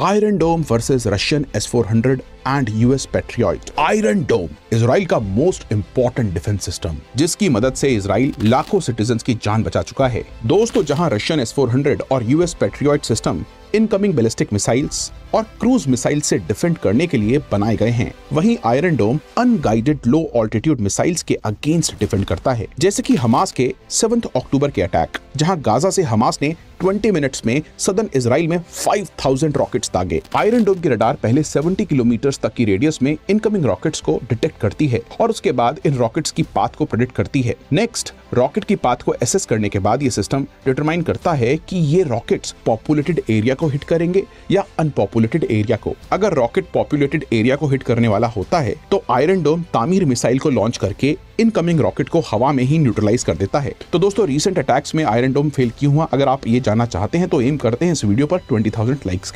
Iron dome versus Russian S four hundred and US patriot iron dome Israel का most important defence system जिसकी मदद से Israel लाखों citizen की जान बचा चुका है। दोस्तों, जहाँ रशियन एस फोर हंड्रेड और US patriot system incoming ballistic missiles और क्रूज मिसाइल से डिफेंड करने के लिए बनाए गए हैं। वहीं iron dome unguided low altitude missiles के अगेंस्ट डिफेंड करता है, जैसे कि हमास के सेवंथ अक्टूबर के अटैक जहाँ गाजा से हमास ने 20 मिनट्स में सदन इसराइल में 5000 रॉकेट्स दागे। आयरन डोम की रडार पहले 70 किलोमीटर तक की रेडियस में इनकमिंग रॉकेट्स को डिटेक्ट करती है और उसके बाद इन रॉकेट्स की पाथ को प्रेडिक्ट करती है। नेक्स्ट, रॉकेट की पाथ को एसेस करने के बाद ये सिस्टम डिटरमाइन करता है कि ये रॉकेट्स पॉपुलेटेड एरिया को हिट करेंगे या अनपॉपुलेटेड एरिया को। अगर रॉकेट पॉपुलेटेड एरिया को हिट करने वाला होता है तो आयरन डोम तामीर मिसाइल को लॉन्च करके इनकमिंग रॉकेट को हवा में ही न्यूट्रलाइज कर देता है। तो दोस्तों रिसेंट अटैक्स में आयरन डोम फेल क्यों हुआ? अगर आप ये जानना चाहते हैं तो एम करते हैं इस वीडियो पर 20,000 लाइक्स के।